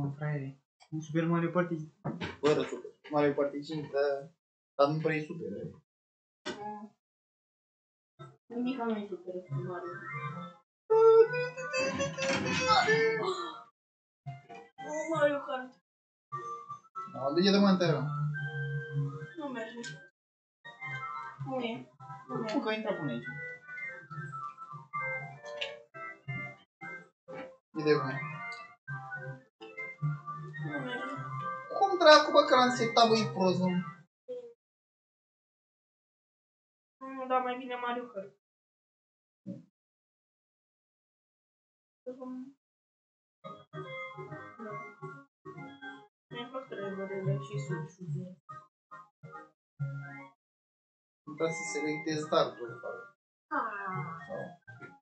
Mă, fraiere. Un Super Mario Party. Fără super. Mario Party 5, dar, dar nu prea e super. Nimic nu e super cu Mario. Oh, Mario Kart. No, du-te de mă întără. Nu merge. Nu e. Nu e. Nu că intra până aici. E de bine. Dracu, bă, că l-am setat, bă, e prost, mă. Nu, dar mai bine Mario Kart. Mi-a plăcut revelele și sushi. Nu trebuie să selectez startul, de fapt. Ah. Sau...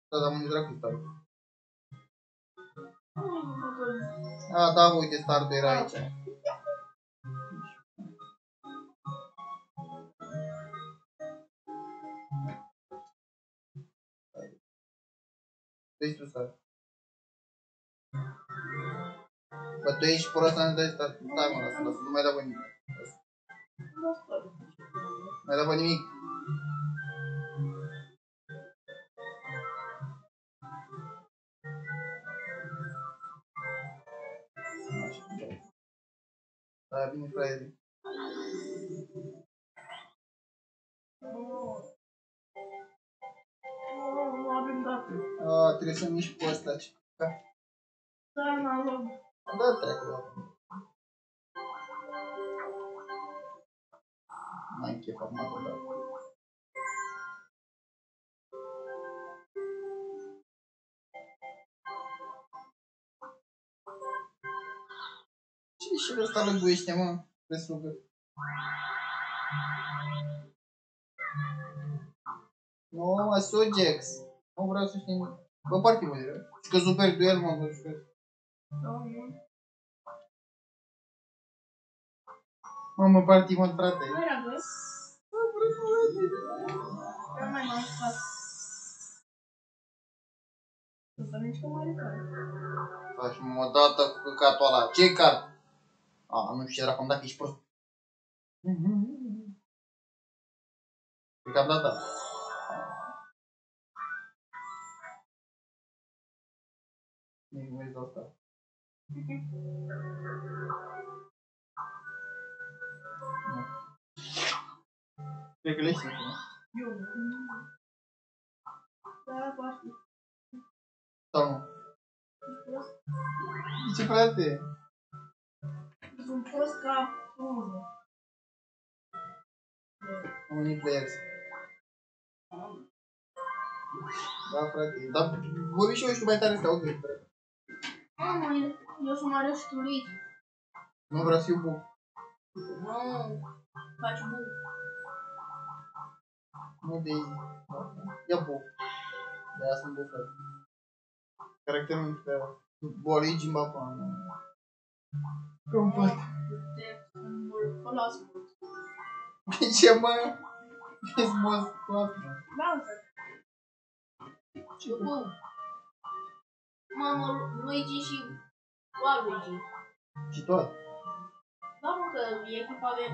Da, dar unde dracu startul? A, da, uite, startul era aici. Deci tu start. Bă, tu ești prost să ne dai start. Stai mă, lasă, lasă, nu mai dau pe nimic. Nu mai dau pe nimic. Da, bine, fraiere. Nu avem date. A, trebuie să mișc pe ăsta. ce- Da, Da, n-am da, treacă la Mai chef acum că da. Ce și ăsta lăguiește, mă? Presugă. Nu, mă, Sugex. Nu vreau să știu nimic. Bă, parcă mă direct. Și că super duel, mă, nu știu. Mamă, party mă, frate. Nu era găs. Era mai lansat. Să nici cu Mario Kart. Faci mă dată cu căcatul ăla. ce card? A, nu știu ce dracu, am dat că ești prost. Cred că am dat da. Nici nu ești asta. Nu. Cred că le știu, nu? Eu nu. Da, poate. Sau nu? De ce, frate? Sunt prost ca frunză. Unii players. Da, frate. Dar vorbi și eu știu mai tare să aud, frate. Mamă, eu sunt Mario Ștulit. Nu vreau să fiu bu. Nu, faci bu. Nu de easy. Ia bu. De aia sunt bu, frate. Caracterul meu pe Boli Jimba Pan. Cum pot? Te folos mult. De ce, mă? Ești mă scos, mă. Da, să. Ce bu? Bu. Mamă, Luigi și Waluigi. Și tot. Da, mă, că e echipa de...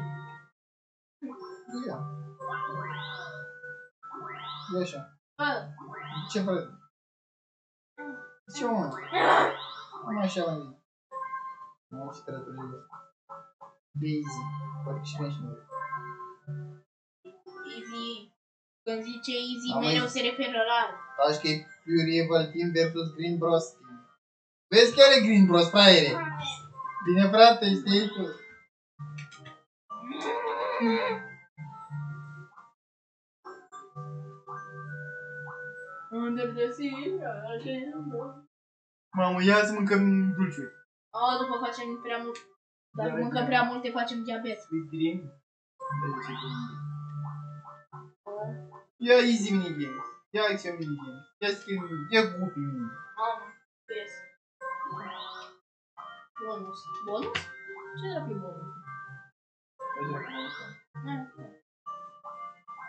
Ia. Ia așa. Bă, Ce, frate? Ce, mă? Am așa la mine. Nu, ce trebuie să zic. Busy. Poate Când zice easy, Am mereu mai- se referă la... Așa că e Fury Evil Team versus Green Bros Team. Vezi chiar e Green Bros, fraiere. Bine, frate, știi tu. Under the sea, așa e. Mamă, ia să mâncăm dulciuri. A, după facem prea mult... Dacă Da, mâncăm da. prea multe, facem diabet. Sweet Dream. Ia easy minigame. Ia action minigame. Ia skin, ia gupi minigame. Mamă, pes. Bonus. Bonus? Ce dracu e bonus? Eh,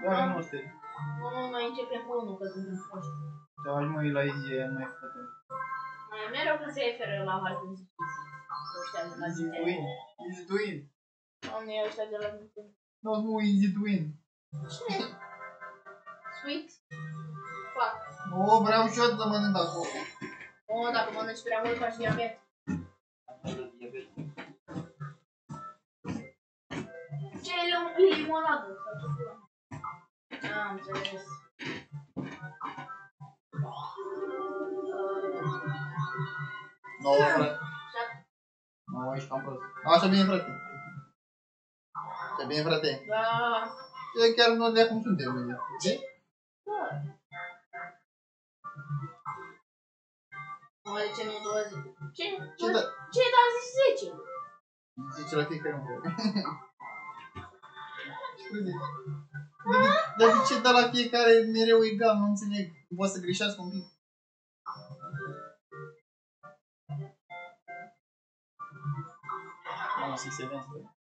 Ia nu stai. Nu mai începem cu unul, că suntem proști. Te faci măi la easy, aia nu mai făcut. Mai mereu că se referă la Hard and Easy. Ăștia de la Easy to Nintendo. win. Easy to win. Doamne, ăștia de la Nintendo. Nu, nu, easy to win. Cine? Fuck. Nu, vreau și eu să mănânc acolo. O, dacă mănânci prea mult, faci diabet. Ce e lim- limonadă? Am înțeles. Nu, frate. Nu, ești cam prost. Așa bine, frate. Ce bine, frate. Da. Ce chiar nu de acum suntem. Ce? Da. Mă, de ce nu 20? Ce? Ce da? Ce da zis 10? Zice la fiecare un pic. Scuze. Dar de, dar de ce da la fiecare mereu egal? Nu înțeleg. Poate să greșească un pic. Mamă, să se vede.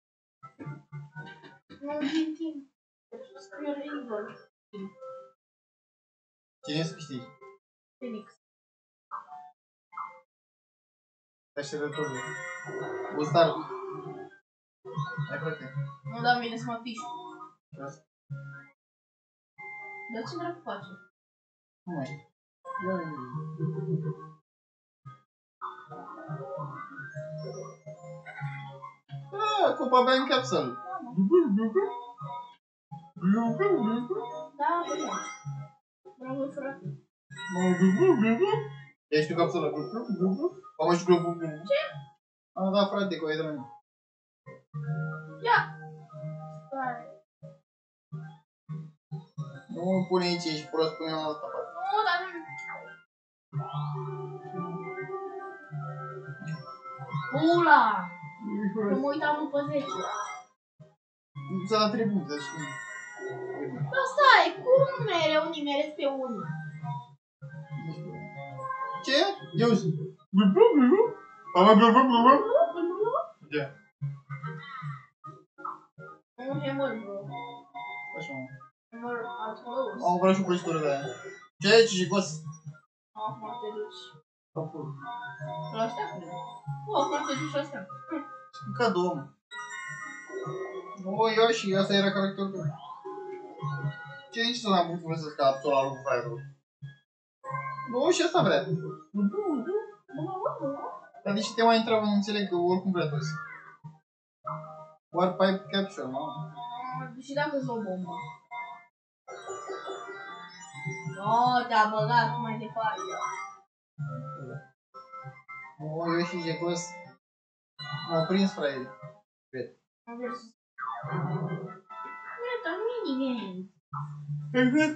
Nu din timp. Scriu Rival. Cine să câștigi? Phoenix. Așteptătorul. Gustar. Hai, frate. Nu da bine să mă piși. Ce asta? Dar ce dracu face? Nu mai știu. Ia, ia, ia. Ah, Copa Bank Capsule. Da, bine. Bravo, frate. Ești tu capsula? Am și globul. Ce? Ah, da, frate, cu aia de la mine. Ia! Stai. Nu mă pune aici, ești prost, pune în altă parte. Nu, dar nu... Pula! Că mă uitam după 10. Ți-a dat trei puncte, și Dar stai, cum mereu nimeresc pe unul? Ce? Eu sunt. Ce? Nu e mult, bro. Așa, mă. Număr altmălăus. Am cumpărat și o prăjitură de aia. Ce e, Cicicos? Acum te duci. La ăștia? Nu, acum te duci la ăștia. Cadou, mă. Nu, Yoshi, asta era caracterul tău. Ce nici să n-am putut folosesc capsula lui Fire Nu, și asta vrea. Dar de ce te mai întreabă, nu înțeleg, că oricum vrea toți. Warpipe Capsule, mă. Și dacă sunt o bombă? Oh, te-a băgat mai departe. Nu, Yoshi, Jecos. M-au prins fraierii. Am vrut să... Uite, minigame. Exact.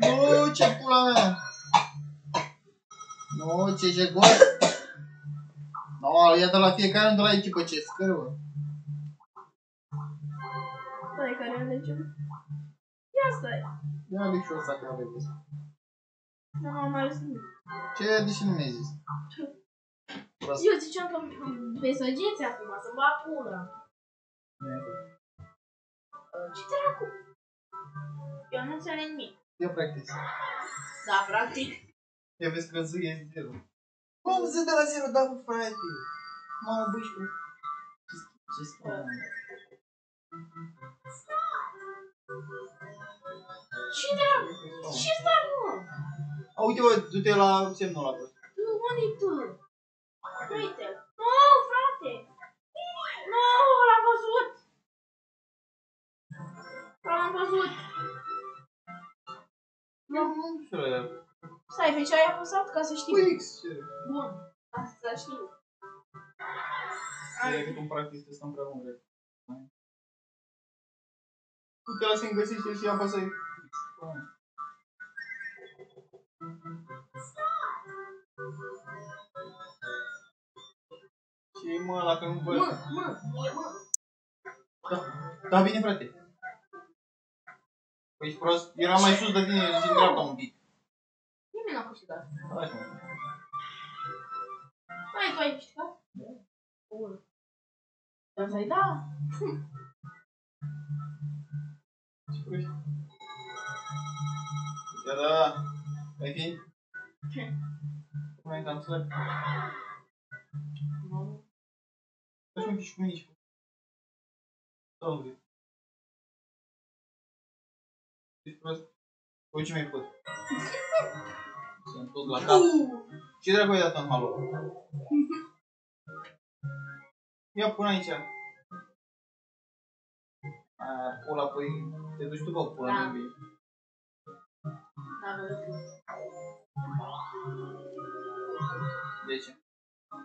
Nu, ce pula mea. Nu, ce Jecos. Nu, ia de la fiecare de la echipă ce scârbă. Stai, care alegem? Ia stai. Ia aleg și eu ăsta că avem Nu m-am mai ales nimic. Ce, de ce nu mi-ai zis? Prost. Eu ziceam că pe săgeți acum, să bag pula. Ce dracu? Eu nu înțeleg nimic. Eu practic. Da, practic. Eu vezi că zi e zero. Cum zi de la zero, da, bă, frate? Mamă, băi, și Ce- Ce spune? Ce dracu? Ce stai, mă? A, uite, bă, du-te la semnul ăla, bă. Tu, unde tu? Uite. Nu, L-am văzut. Nu, nu știu, Stai, pe ce ai apăsat ca să știi? X, ce? Bun. Asta știu. E cât un practic să stăm prea mult, cred. Du-te la să-mi găsești și apasă X. Ce mă, dacă nu văd? Mă, mă, e mă. Da, da, bine, frate. Păi ești prost? Era mai sus de tine și în dreapta un pic. Nimeni n-a câștigat. Hai, mă. Hai, tu ai câștigat? Da. Bun. Dar să-i da? Ce vrei? Da, da. Ai fi? Ce? Mai cam slăb. Nu. Faci un pic și cu mine și cu... Domnule. Ești prost? Voi ce mi-ai făcut? Sunt tot la cap. Ce dracu ai dat în halul ăla? Ia pune aici. Aia, pula, păi te duci tu pe pula, Da. nu vii. Da, vă rog. De ce?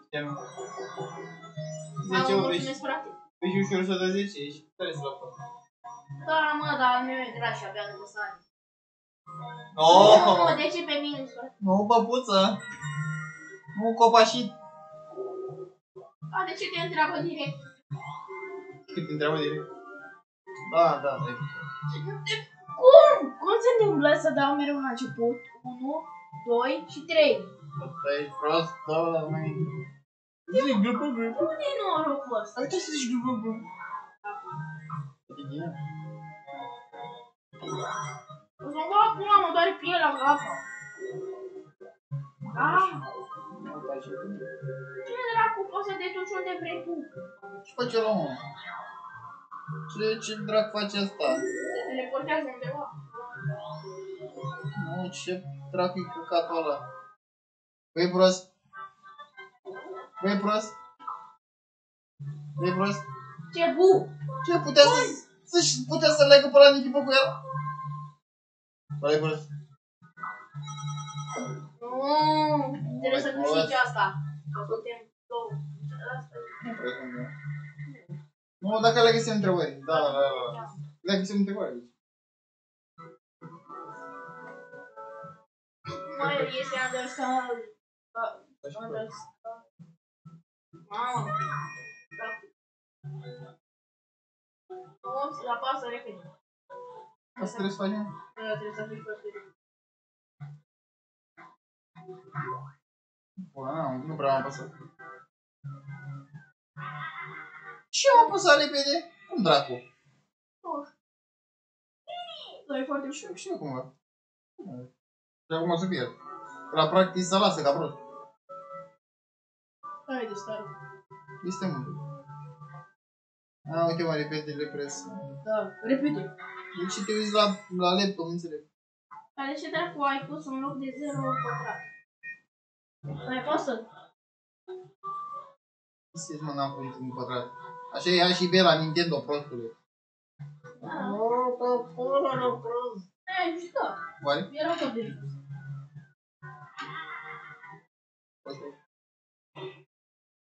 Chiar nu. Mamă, 10 ori mulțumesc, frate. Ești ușor să dă 10, ești tare să la fac. Da, mă, dar al meu e gras și abia după sare. Oh! Nu, de ce pe mine, frate? Nu, băbuță! Nu, copașit! A, de ce te întreabă direct? Cât te întreabă direct? Da, da, da. Cum? Cum se întâmplă să dau mereu la început? 1, 2 și 3. Asta e prost, da, da, mai... Zici grupă, grupă. Unde e norocul ăsta? Uite să zici grupă, grupă. Bine. O să-mi fac pula, mă doare pielea, gata. Ah, cine dracu poți să te duci unde vrei tu? Ce face la mă? Ce, ce drac face asta? Se teleportează undeva. Nu, ce dracu e căcatul ăla? Băi prost? Băi prost? Băi prost? Ce bu! Ce putea să, să-și putea să leagă pe la echipă cu el? Băi prost? Nu, trebuie să Mai câștigi prost. asta. Că putem două. Asta e. Nu, dacă le găsim întrebări. Da, da, da. Le găsim întrebări. Mai este understand. Așa că- Understand. Mamă. Da. Nu, se apasă repede. Asta trebuie să facem? Da, Trebuie să fii foarte repede. Bă, nu, nu prea am apăsat. Ce am apăsat repede? Cum dracu? Nu știu. Da, e foarte Și și eu cumva. Și acum o să pierd. La practic să lasă ca prost. Hai de stare. Este mult. A, uite mă, repede, repres. Da, repede. De ce te uiți la, la laptop, nu înțeleg. Dar de ce dracu ai pus un loc de 0 pătrat? Mai poți să... Ce mă, n-am pus în pătrat. Așa e A și B la Nintendo, prostule. Da. Oh, că pula la prost. Ai jucat. Oare? Era foarte bine. Asta e.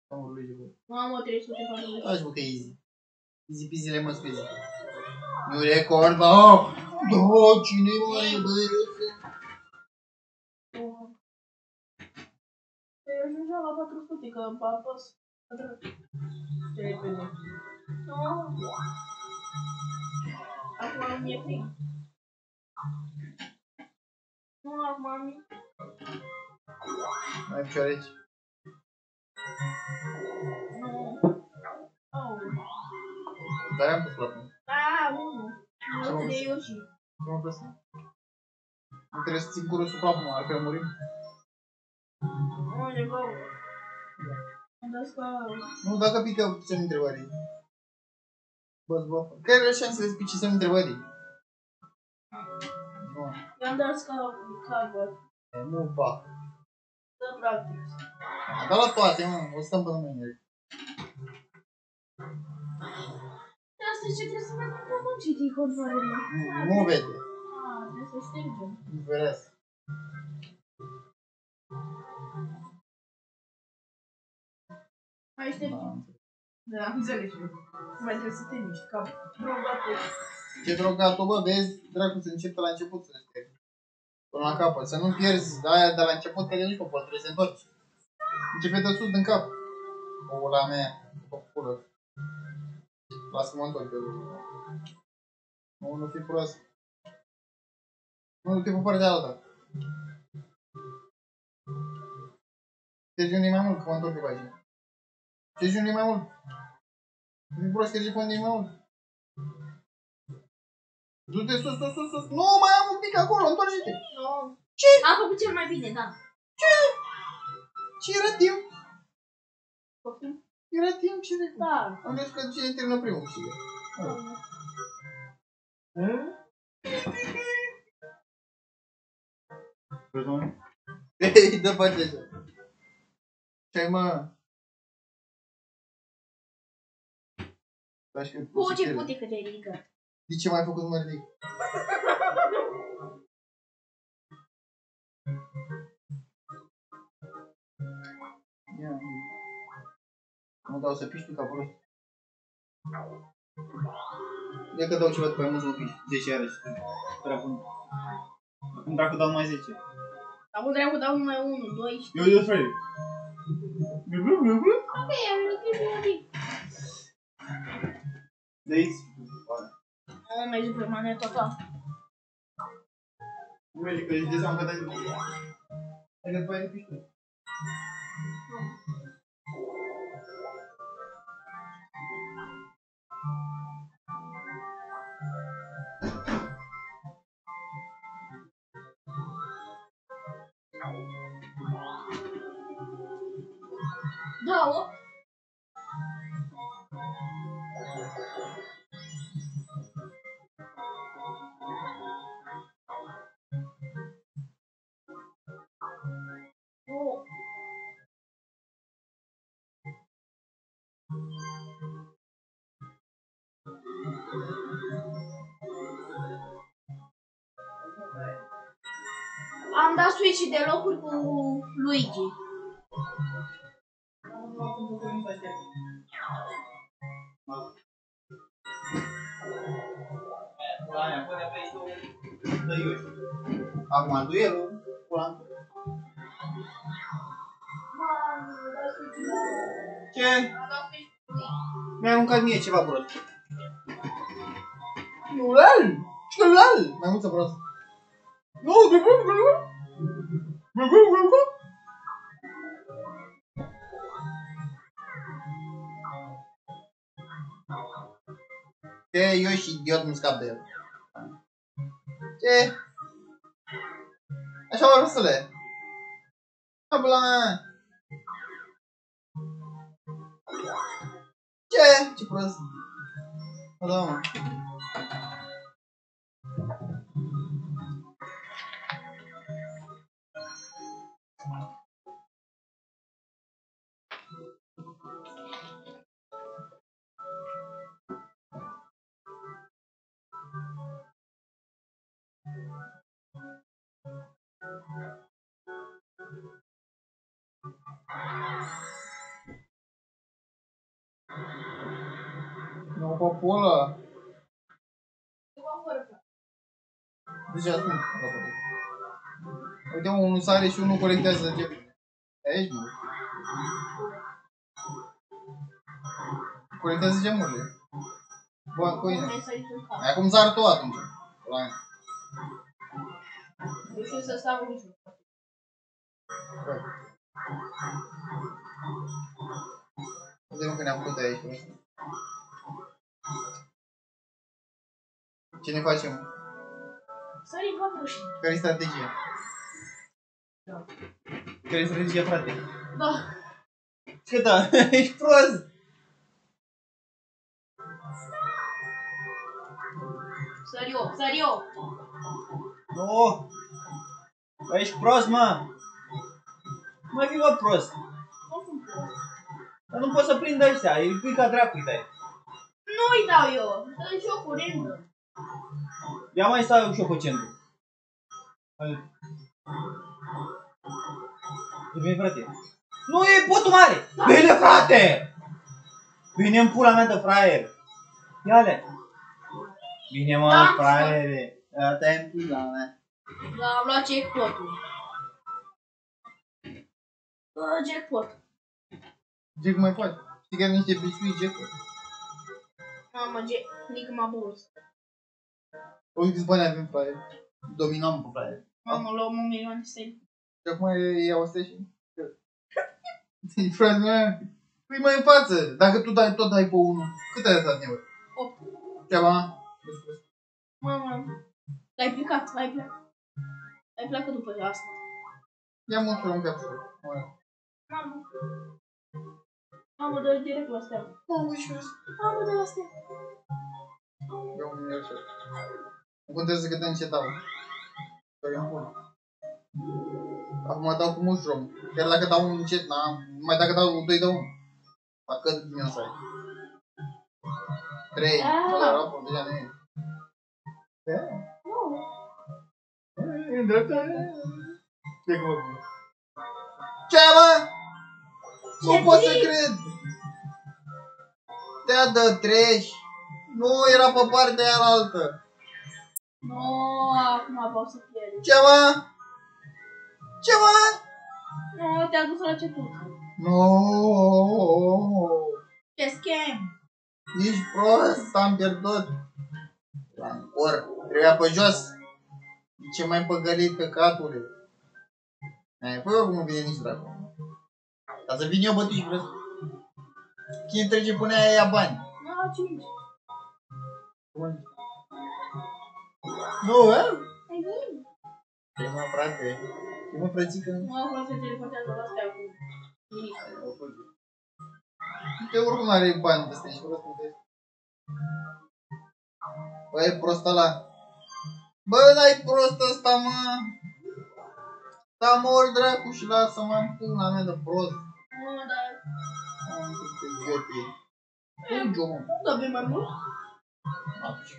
Am lui bă. Mamă, 340. Aș bă că e easy. Easy peasy lemon squeezy. Nu record, bă! Da, cine mai bă? Păi ajungea la 400, că am apăs. Ce repede. Nu. Acum nu mi-e frig. Nu, acum mi Mai picioare Dar am pus plapă. Ah, unu. Ce mă Nu de găsesc? Yoshi. Ce mă pus? Nu trebuie să țin curul sub plapă, mă, altfel murim. Nu, de bă. Am dat că... Nu, dacă pică semn întrebării. Bă, bă. Care are șansele să pice semn întrebării? Nu. I-am dat ca cover. Nu, ba. Să practic. Am dat la toate, mă. O stăm până mâine. Asta ce trebuie să vedem cum nu citi controlele. Nu, nu vede. Ah, trebuie să ștergem. Nu vedeți. Mai ștergem. Da, am înțeles. Mai trebuie să te miști, ca drogatul. Ce drogatul, bă, vezi, dracu, să începe la început să te Până la capăt, să nu pierzi aia de la început, că de nici pe pot, trebuie să te întorci. Începe de sus din cap. O, la mea, o pulă. Lasă mă întorc eu. Nu, nu fi prost. Nu, du-te pe partea alta. Ștergi unde mai mult, că mă întorc pe aici. Ștergi unde mai mult. Nu fi prost, ștergi pe unde mai mult. Du-te sus, sus, sus, sus. Nu, mai am un pic acolo, întoarce-te. Nu. Ce? Am făcut cel mai bine, da. Ce era timp? Poftim? Era timp și de Da. Am zis că cine termină primul câștigă. Ei, dă pe aceea. Ce mă? Faci că Cu ce pute că te ridică? De ce m-ai făcut să mă ridic? Nu dau să piști ca prost. Ia că dau ceva după aia, mă să mă piști. 10 iarăși. Dracu. Acum dracu dau numai 10. Acum dracu dau numai 1, 2 și... Eu, eu, frate. Ok, am ridicat un pic. De aici. Nu merge pe maneta ta. Nu merge că îți dai seama că dai... Hai că după aia te piști. Da, 8. Oh. Am dat switch de locuri cu Luigi. Acum duelul. Pula. Ce? Am dat switch cu Luigi. Mi-a aruncat mie ceva prost. Nu, lal! Ce lal? Mai multă prost. Nu, de bun, de bun. De bun, de bun. Ce, eu și idiot nu scap de el. Ce? Așa mă rusule. Abla mea. Ce? Ce prost. O, da, mă. Nu, Deja sunt aproape. Uite, mă, unul sare și unul colectează gemurile. Aici, mă. Colectează gemurile. Bă, coine. Nu să-i în cap. Acum sar tu atunci. La mine. Nu știu să stau în mijloc. Vedem că ne-am făcut aici. prost. Ce ne facem? Sări în și. Care e strategia? Care e strategia, frate? Da. Ce da? Ești prost! Sări eu, sări eu. Nu! Bă, ești prost, mă! Mai fi, bă, prost! Nu sunt prost. Dar nu poți să prindă ăștia, îi pui ca dracu dai. Nu-i dau eu. Dă și eu cu rândă. Ia mai stau eu și eu pe centru. Hai. E bine, frate. Nu e potul mare! Bine, frate! Bine în pula mea de fraier. Ia-le. Bine, mă, Da, fraiere. Asta e în pula mea. Da, am luat jackpot-ul. Bă, jackpot. Ce mai faci? Știi că are niște biscuit jackpot. Mamă, jack, nică m-a burs. Uite câți bani avem, fraier. Dominăm pe fraier. Mamă, luăm un milion de steli. Și acum e- iau astea și... Frate mea, pui mai în față. Dacă tu dai, tot dai pe unul, cât ai dat nevoie? 8. Ceva? Mamă, l-ai plecat, l-ai plecat. Ai plecat după asta. Ia mă un capsule. Mamă. Mamă, dă direct la stea. Mamă, și eu Mamă, dă la stea. Eu un minut. Nu contează cât de încet dau. Că eu îmi pun. Acum dau cu mușrom. Chiar dacă dau un încet, n-am. Numai dacă dau 2 de 1. Fac cât din ăsta ai. 3. Ah. Bă, la raport, deja nu e. Da? Nu. E în dreapta. Ce cum Ce mă? Nu Ce pot să trist. cred. Te-a dă treci. Nu, era pe partea aia altă. Nu, acum pot să pierd. Ce mă? Ce mă? Nu, te-a dus la început. Nu. Ce schem. Ești prost, am pierdut. La cor. Trebuia pe jos. Ce mai păgălit căcatule. Ai, păi oricum nu vine nici dracu. Ca să vin eu bătuși vreau. Cine trece până aia ia bani. Nu, la 5. Nu, ă? Ai bine. Ce mă, frate? Ce mă, frățică? Nu, acum se teleportează la stea cu nimic. Te oricum nu are bani de ăsta, ești prost, nu vezi? Bă, e prost ăla. Bă, n-ai prost ăsta, mă. Da, mă, ori dracu și lasă-mă în pula mea de prost. Nu, dar... Am cât de ghetie. Fugi, mă. Nu dă bine mai mult. Am ce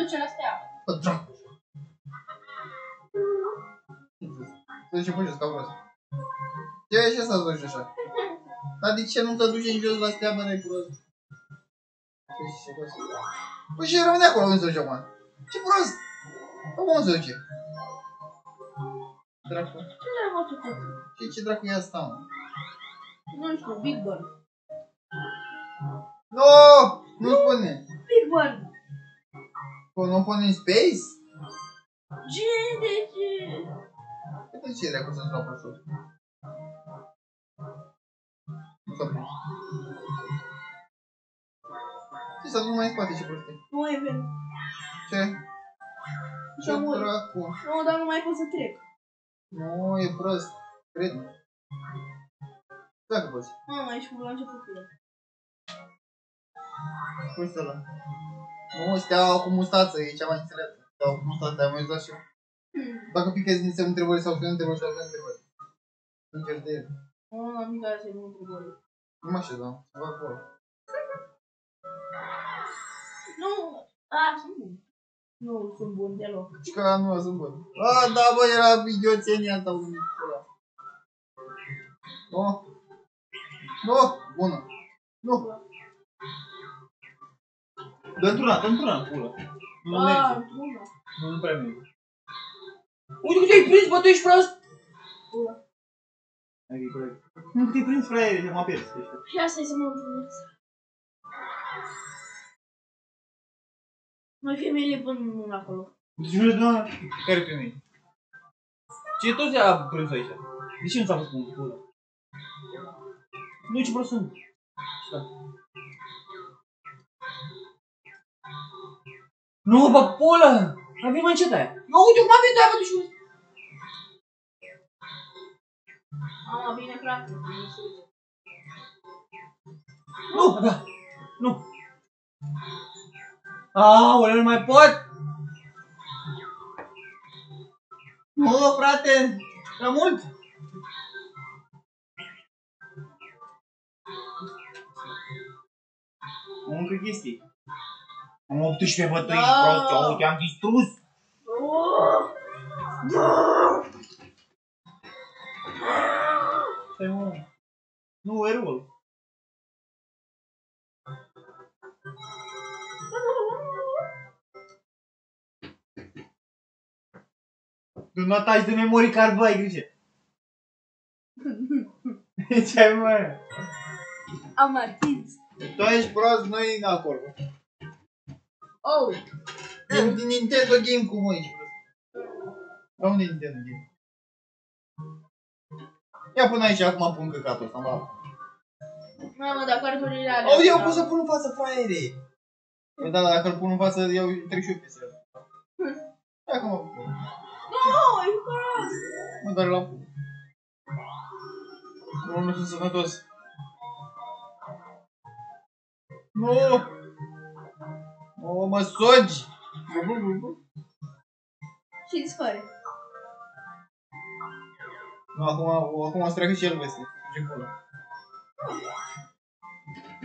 duce la stea. Bă, dracu. Să duce pe jos, ca prost. Ce e și asta să duci așa? Dar de ce nu te duci în jos la stea, bă, de prost? Ce ce prost? Păi și rămâne acolo, unde se duce acum? Ce prost? Acum unde se duce? Dracu. Ce le-am făcut? Ce, ce dracu e asta, mă? Nu știu, Big Burn. Nu! Nu spune! Big Burn. Bă, nu pune în space? Ce? De ce? Uite ce dracu să-ți fac pe sus. Nu s-a prins. Ce s-a dus mai în spate, ce prostie? Nu e bine. Ce? Ce Să mor. dracu? Nu, dar nu mai pot să trec. Nu, e prost. Cred-mă. Dacă poți. Nu, mai ești cu la început cu el. Pui să la. Nu, steaua cu mustață, e cea mai înțeleaptă. Steaua cu mustață, am mai zis și eu. Hmm. Dacă pichezi din semn întrebări sau semn întrebări sau semn întrebări. Sincer de el. Nu, nu am care să-i nu întrebări. Nu mă așezam. Vă acolo. Nu, a, sunt bun. Nu sunt bun deloc. Și că nu sunt bun. A, da, bă, era idioțenia asta unui ăla. Nu. Nu. Bună. Nu. Dă într-una, dă într-una în pulă. Nu A, merge. bună. Nu, nu prea merge. Uite cum te-ai prins, bă, tu ești prost! Bună. Adică e corect. Nu te-ai prins, fraiere, m-a pierd. Și asta e să mă gândesc. Noi femeile pun mâna acolo. Deci nu le dă care pe mine. Ce toți a prins aici? De ce nu ți-a fost în pulă? Nu, ce prost sunt. Stai. Nu, bă, pulă! Mai vin mai încet aia. Nu, uite cum a venit aia, bă, duci Mama, bine, frate. Nu, da, nu. Aoleu, nu mai pot! Nu, frate, prea mult! Am încă chestii. Am 18 bă, tu ești Da. prost, eu uite, am distrus. Oh! Stai mă. Nu, erul. Tu nu ataci de memory card, bă, ai grijă. Ce ai, mă? Am artiz. Tu ești prost, noi acolo. Oh! Din, din Nintendo Game cum ești prost. La unde e Nintendo Game? Ia până aici, acum pun căcatul ăsta, mă. Mamă, dar cardurile alea. Au, eu pot să pun în față, fraiere. Păi da, dacă îl pun în față, eu trec și eu pe să. Ia că mă pun. Nu, Oh, e prost. Mă doare la pul. Nu, nu sunt sănătos. Nu! O, mă! Și dispare. Nu, acum, acum o să treacă și el veste. Ce pula.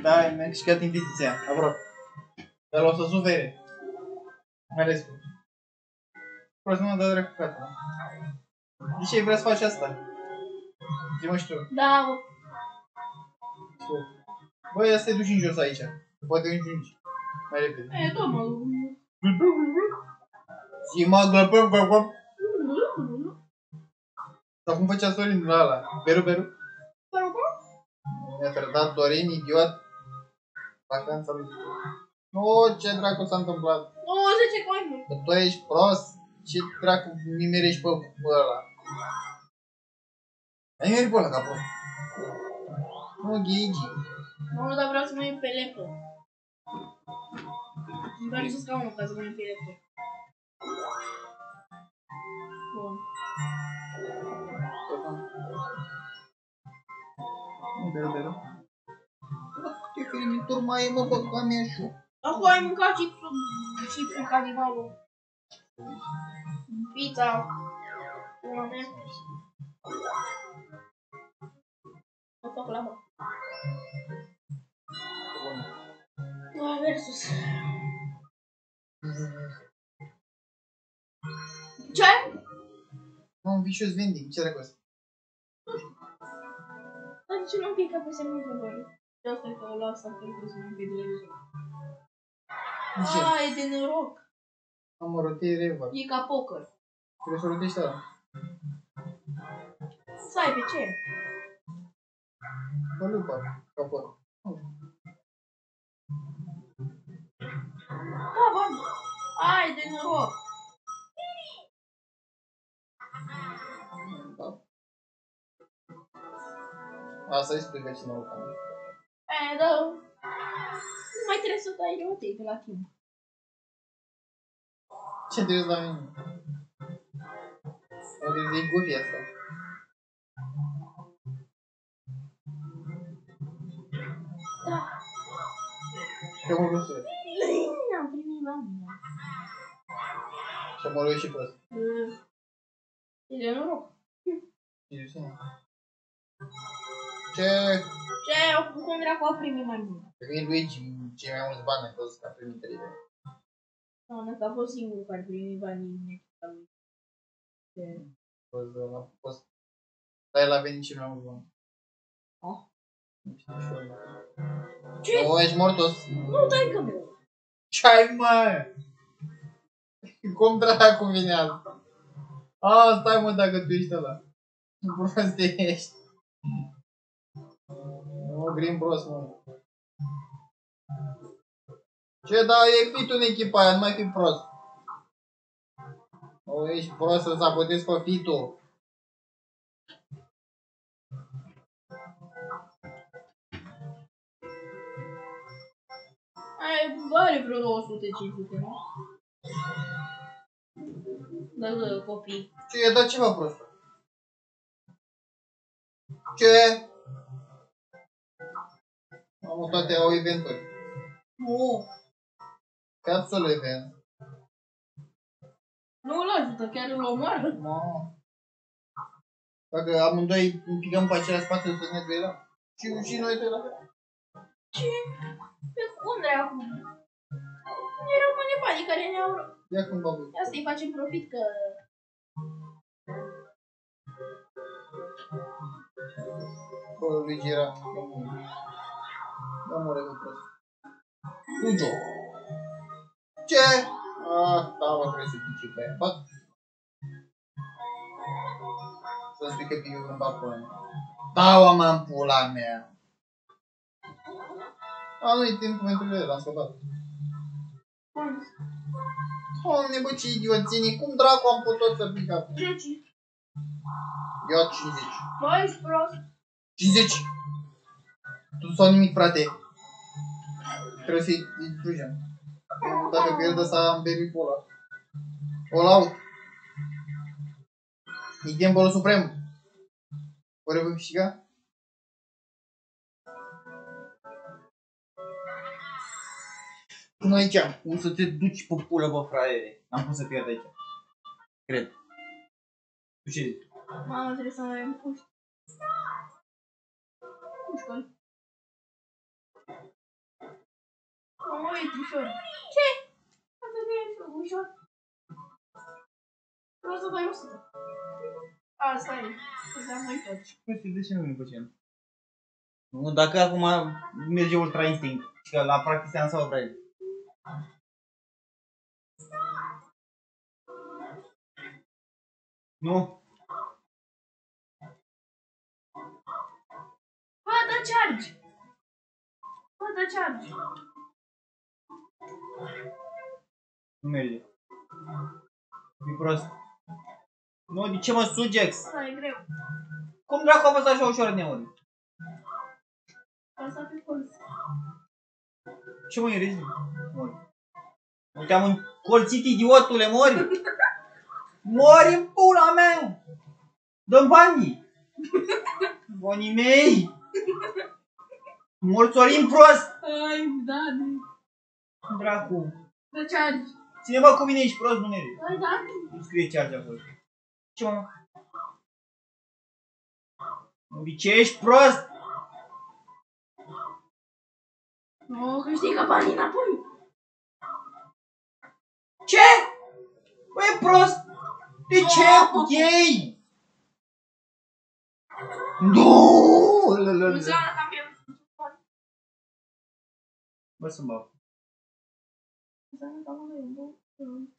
Da, mi-a câștigat intuiția, aproape. Dar o să sufere. Mai ales nu mă dă dracu gata. De ce vrea să faci asta? Zi-mă și tu. Da, bă. Băi, ia să te duci în jos aici. Poate înjungi. Mai repede. E, tot mă. Și mă glăpăm, glăpăm. Sau cum făcea Sorin la ăla? Beru, beru? Mi-a trădat Dorin, idiot. Vacanța lui. Nu, ce dracu s-a întâmplat? 90 coinuri. Că tu ești prost. Ce dracu nimerești pe pe ăla? Ai nimerit pe ăla capul. Nu, Gigi. Nu, dar vreau să mă iau pe lepă. Îmi doar să scaunul ca să mă iau pe lepă. Bun. Nu, beru, beru. Câte fermituri mai e, mă, bă, ca mea și eu. Acum ai mâncat chipsul, chipsul ca animalul. Pizza. Pula mea. Mă fac la bă. Da, versus. Ce? Nu, un vicious vending, ce dracu ăsta? Dar de ce nu pică pe semnul de bani? De asta e că la asta cred că să nu pică de De ce? Ah, e de noroc. Am o rotei revar. E ca poker. Trebuie să rotești ăla. Să ai pe ce? Pe lupa, capul. Da, bani. Ai de noroc. Da. Asta îi spui vecinul ăla. E, da. Nu mai trebuie să dai rotei de la timp. Ce trebuie la mine? O de gufi asta. Da. Ce mă rusă? Am primit bani. Și mă rog și prost. E de noroc. Și de cine? Ce? Ce? Cum dracu a primit mai mult? Că e Luigi, cei mai mulți bani a fost că a primit 3 de Doamne, că a fost singurul care a primit banii în echipa lui. Ce? fost, a fost. Dar el a venit cel mai mulți bani. Oh. Nu știu și eu. Ce? Nu, ești mortos. Nu, dai că meu. Ce ai, mă? Cum dracu vine asta? A, stai mă dacă tu ești ăla. Prost ești. Nu, Green Bros, mă. Ce, da, e fit în echipa aia, nu mai fi prost. O, ești prost să sabotezi pe fitul. Ai, are vreo 200-500, nu? Da, da, copii. Ce, e dat ceva prost. Ce? Am toate au eventuri. Nu. Capsule event. Nu îl ajută, chiar îl omoară. Mamă. Dacă amândoi împingăm pe același spațiu să ne duelăm. Și, și noi de la fel. Ce? Pe cum dracu? Erau mâine banii care ne-au... Ia când babu. Ia să-i facem profit că... Bă, Luigi era... Da, mă pe prost. Fujo. Ce? Ah, da, mă, trebuie să pici pe aia. Bă. Să-mi spui că piu în bapul ăla. Da, o mă în pula mea. A, nu-i timpul pentru el, l-am scăpat. Doamne, bă, ce idioțenie, cum dracu am putut să pic acum? Ia 50. Bă, ești prost. 50. Tu sau nimic, frate. Trebuie să-i distrugem. Dacă pierde să am berit pe ăla. All out. E Gamble Suprem. Ori voi câștiga? Până aici. O să te duci pe pulă, bă, fraiere. N-am cum să pierd aici. Cred. Tu ce zici? Mama, trebuie să mai puși. Pușcă. Oh, e ușor. Ce? Asta e ușor. Vreau să dai 100. Asta e. Să dăm noi toți. Păi, de ce nu ne facem? Nu, dacă acum merge Ultra Instinct și că la practiceam sau vrei. Nu? Bă, dă charge! Bă, dă charge! Nu merge. E prost. Nu, de ce mă sugex? Asta e greu. Cum dracu a fost așa ușor neuri? Asta pe colț. Ce mă irizi? Mori. Nu te-am încolțit, idiotule, mori! Mori în pula mea! Dă-mi banii! Banii mei! Morțorim prost! Ai, da, da. Dracu! Dă charge. Ține-mă cu mine, ești prost, nu meriți. Ai, da. Nu scrie charge acolo. Ce mă? De ce ești prost? Nu, câștigă banii înapoi. Ce? Bă, e prost! De ce ei? Nu! la, la, la. Luciana, campion. Bă, să-mi bag. Luciana, campion.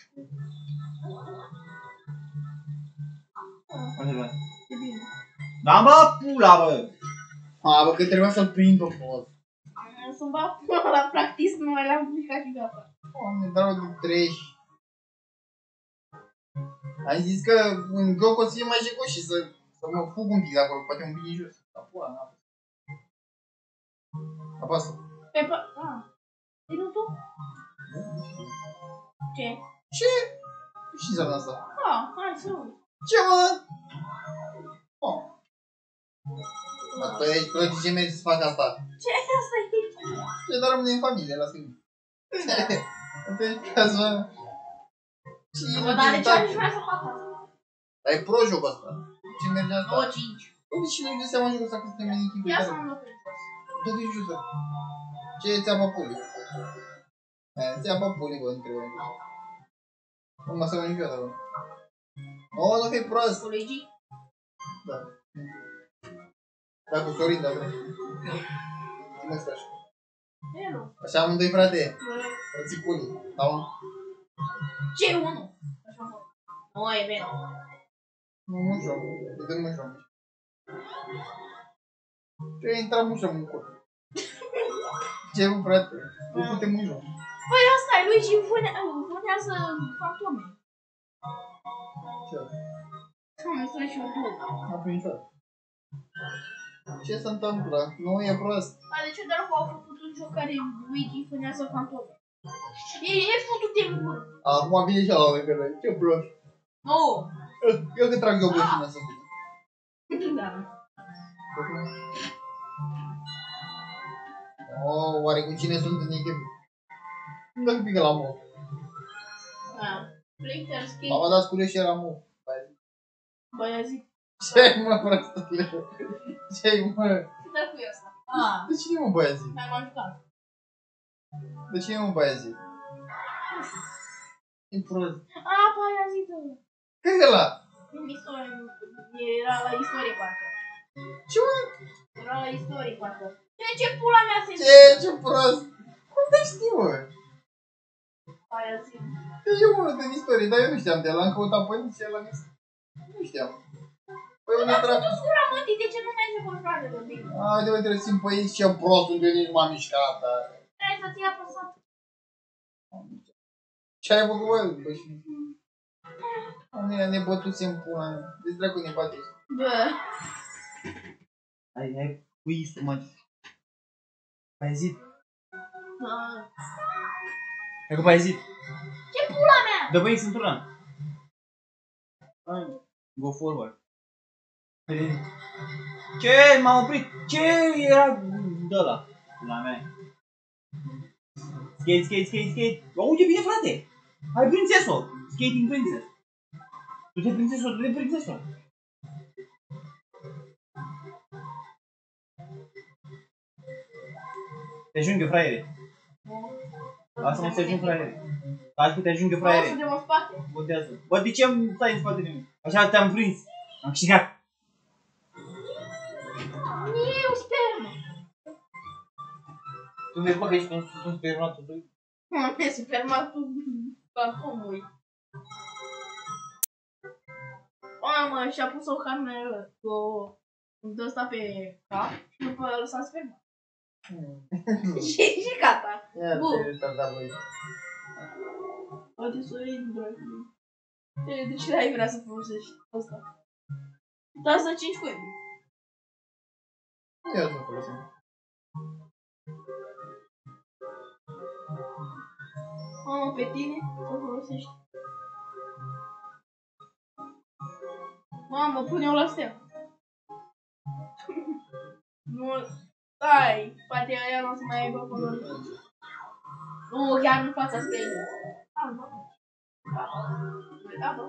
Așa, da. E bine. Da, bă, pula, bă! A, bă, că trebuia să-l prind pe post. Să-mi bag până la practic, nu mai l-am publicat și gata. Doamne, dau de treci. Am zis că în joc o să fie mai jecos și să, să mă fug un pic de acolo, poate un pic în jos. Dar pula, n-a fost. Apasă. Pe pa... Ah. E nu tu? Ce? Ce? Ce înseamnă asta? Ah, hai să uit. Ce mă? Oh. Dar tu ești prost, de ce mergi să fac asta? Ce? Asta e Ce dar rămâne în familie, lasă mi Tu ești caz, mă. Ce Bă, dar de ce inutilitate. aș vrea să fac asta? Dar e pro jocul ăsta. Ce merge asta? 2, 5. Uite și nu-i dă seama jocul ăsta că suntem în echipă. Ia să mă înlocuiesc. Tu vii jos. Ce ți-a puli? Eh, ți-a puli, bă, între voi. Nu mă seamănă niciodată, bă. O, nu fii prost. Colegii? Da. Da, cu Sorin, da, bă. Zi-mă stai așa. E nu. Așa amândoi, frate. Bă, Frății puli. Da, mă? Ce e unul? Așa mă. Nu, e bine. Nu, nu joc. Îi dăm nu joc. Ce ai intrat mușă în cur? Ce, mă, frate? Nu putem în joc. Păi asta e, lui și vânează fantome. Ce? Doamne, să și un bun. N-a prins niciodată. Ce se întâmplă? Nu e prost. Dar de ce dracu au făcut un joc care Luigi vânează fantome? E, e făcut de mult. Acum vine și ala lângă noi. Ce prost. Nu. Eu că trag eu bășină să fie. Da. Oh, oare cu cine sunt în echipă? Nu dă pică la mov. Da. Flicker, skate, Mama dat curios și era mov. băiazi. Ce mă, prostule? Ce mă? Ce dracu e asta? Ah, De cine mă băiazi? mi-am ajutat. De cine mă băiazi? E prost. Ah, băiazi, da. Care e ăla? În istorie, era la istorie parcă. Ce mă? Era la istorie parcă. Ce, ce pula mea se Ce, ce prost? Cum te știi, mă? Băiazi. E unul din istorie, dar eu nu știam de el. L-am căutat pe nici el, Nu știam. Păi unde Dar dracu? tu scura mântii, de ce nu merge cu frate de tine? A, de uite, trebuie să simt pe aici ce prost unde nici m-am mișcat. dar- Trebuie să ții apăsat. Ce ai făcut, bă? Bă, și... Mine ne bătusem pula mea. Deci dracu ne bate. Bă. Hai, hai, pui instrument. Ai zis? Da. Hai cu ai zis. Ce pula mea? Dă băi, sunt una. Hai, Go forward. Ce? M-am oprit. Ce era de ăla? La mea. Skate, skate, skate, skate. Uite bine, frate. Hai prințeso. Skating princess. Du-te prințeso, du-te prințeso. Te ajung eu, fraiere. Lasă-mă să te ajung, fraiere. Hai că te ajung eu, Vreau fraiere. suntem în spate. Botează. Bă, de ce îmi stai în spatele meu? Așa te-am prins. Am câștigat. Tu vezi, bă, că ești un, un spermatul lui. Mă, e supermarketul parfumului. Mamă, și-a pus o cameră cu de ăsta pe cap și după a lăsat sperma. și, și gata. Ia Bun. te retardat, băi. Poate să o iei din dracu. De, de ce n-ai vrea să folosești asta? Da, să 5 cu Ia să folosim. Mamă, pe tine să folosești. Mamă, pune-o la stea. nu, stai, poate aia nu o să mai aibă color. Nu, chiar în fața stelei. Da, bă. Da, bă.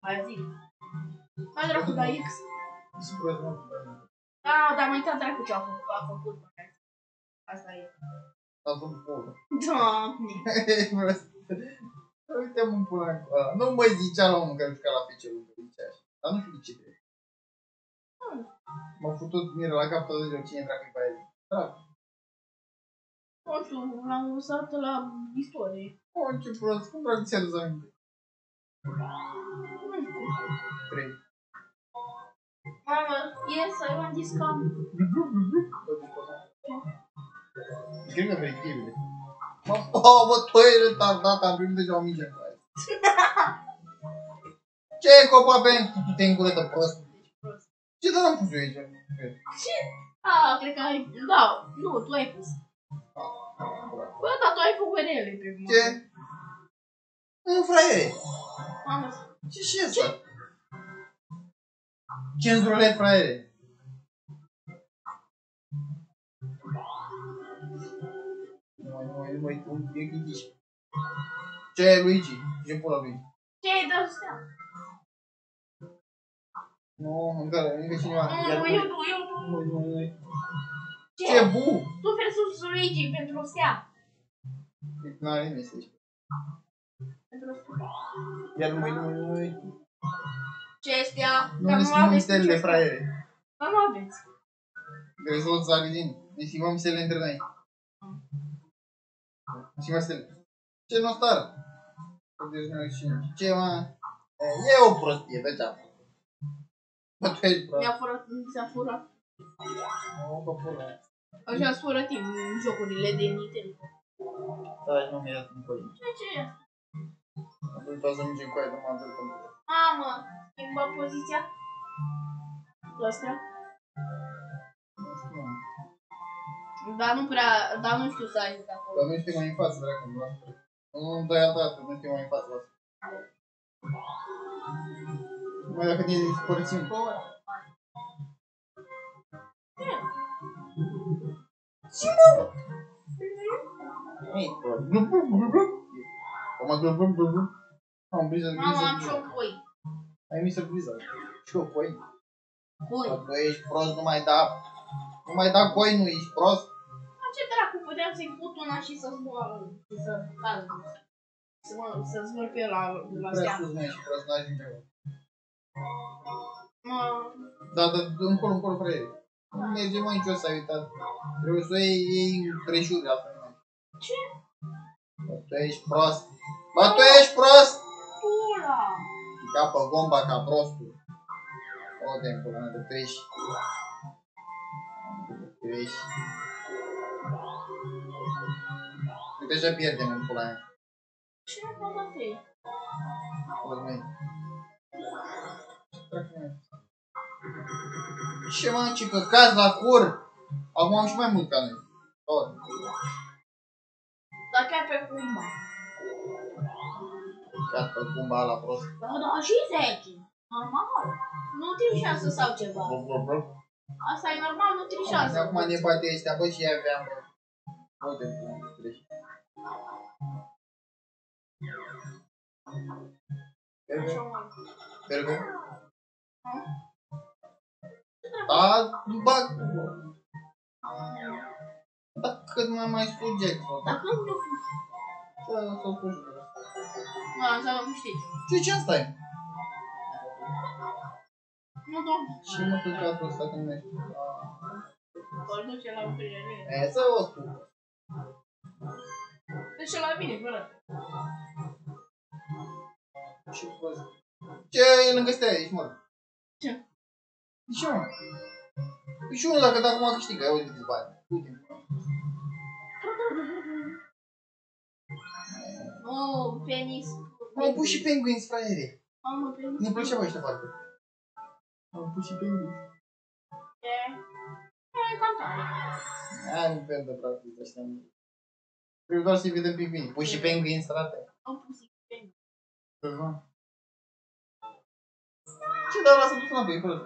Hai zi. Hai dracu la X. Super, nu. Da, dar mai uitat dracu ce a făcut. A făcut. Asta e. A făcut pulă. Doamne. Uite mă pula în ăla. Nu mai zicea la unul care juca la PC-ul lui, zicea așa. Dar nu știu de ce trebuie. M-a făcut mire la cap tot ziua cine dracu pe aia. Drag. Nu știu, l-am lăsat la istorie. O, ce prost, cum dracu ți-a dus aminte? Nu știu. Trei. Mamă, yes, I want this cam. Cred că fericire. Mă, oh, bă, tu ești retardat, am primit deja o minge în aia. Ce copa pentru tu te în gură de prost? Ce da am pus eu aici? Ah, cred că ai... Da, nu, tu ai pus. Bă, da, tu ai făcut rele pe mă. Ce? Nu, fraiere. Mamă, Ce și asta? Cenzurele fraiere. Mai, nu mai, nu mai, un e ghidiș. Ce e Luigi? Ce pula lui? ce ai dat astea? Nu, încă, încă cineva. Nu, Iar nu, tu. eu nu, eu nu. Nu, nu, nu. Ce? Ce bu? Tu versus Luigi pentru stea. N-are nimeni să zici. Pentru stea. Iar nu mai, nu mai, nu mai. Ce stea? Nu Dar ne nu schimbăm aveți stelele, nicio stea. fraiere. Dar nu aveți. Rezolv Zalidin. Ne schimbăm stelele între noi. Ne schimbăm stelele. Ce nostar? Deci nu știu ce, mă? E, E o prostie, degeaba. Bă, tu ești prost. Mi-a furat, mi s-a furat. Nu, bă, pula. Așa îți fură timp în jocurile de Nintendo. Stai, nu mi-ai dat în coi. Ce, ce e? Atunci o să mergem cu aia de mă adult în coi. Mamă, schimba poziția. La astea? Nu știu, mă. Dar nu prea, dar nu știu să ai de acolo. Dar nu știu mai în față, dracu, nu Nu îmi dai altă dată, nu știu mai în față, lasă. Mai dacă ne dispărțim. Bă, Ei, bă. Glup, glup, glup, glup. Am glup, glup, glup, glup. Am blizzard, Mamă, blizzard, am și blizzard. o pui. Ai Mr. Blizzard. Și eu, coi. Pui. Bă, tu ești prost, nu mai da. Nu mai da coi, nu ești prost. Ce dracu, puteam să-i put una și să zboară, și să cadă. Să mă, să zbor pe la, la Prea stea. sus nu ești prost, n-ajunge. mă. Mă, Da, da, încolo, încolo, frate. Nu merge mai nicio să ai uitat. Trebuie să o iei, iei preșuri, altfel nu merge. ce? Bă, tu ești prost. Bă, tu ești prost! Pula! Capă gomba ca prostul. O, de pula mea, de tu ești. Tu ești. Uite așa pierdem în pula mea. Ce nu mă fi? Pula mea. Ce mă, ce căcați la cur? Acum am și mai mult ca noi. Tot. Dar chiar pe cumva. Capă gomba la prost. Da, da, și 10. Normal. Nu trișează sau ceva. Bă, bă, bă. Asta e normal, nu trișează. Acum ne poate ăștia, bă, și aveam, bă. Uite, cum treci. Așa, mă. Perbe? Da, bag. Da, cât mai mai subiect. Dacă nu mi-o fi. Să să fugi. Da, să nu știți. Ce ce asta e? Nu, doamne. Și mă căcatul ăsta când mergi. Îl duce la umpire. E, să o spun. Duce la mine, frate. Ce faci? Ce e lângă stea aici, mă? Ce? De ce, mă? Păi și unul dacă dacă mă câștigă, ia uite câți bani. Uite. Oh, penis. Am pus și penguins, fraiere. Mamă, penis. Ne plăcea ăștia foarte. Am pus și penguins. E. E cam tare. Hai, nu pierdă, practic, ăștia. Trebuie doar să-i vedem pingvini. Pui și penguins, frate. Am pus și penis. Ce dar lasă tu înapoi, prost?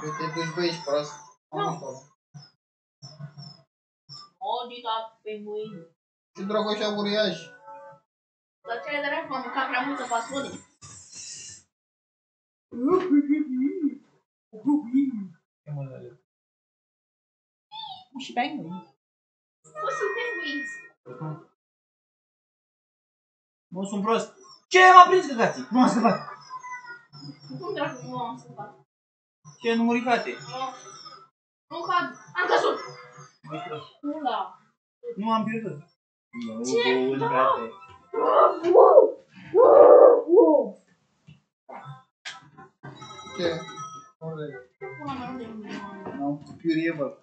Că te duci, bă, ești prost. Am Nu. acolo. O, dita penguin. Ce dracu așa uriaș? Dar ce dracu, am mâncat prea multă fasole. Și penguin. Pus și penguins. Nu sunt prost. Ce m-a prins căcații? Nu am scăpat. Cum dracu nu am scăpat? Ce nu muri frate? Nu. Nu cad. Am căzut. Nu ești prost. Ula. Nu am pierdut. Ce? Nu, Da. frate. Ce? Unde? Pula mea, unde e mine? Nu, piurie, bă.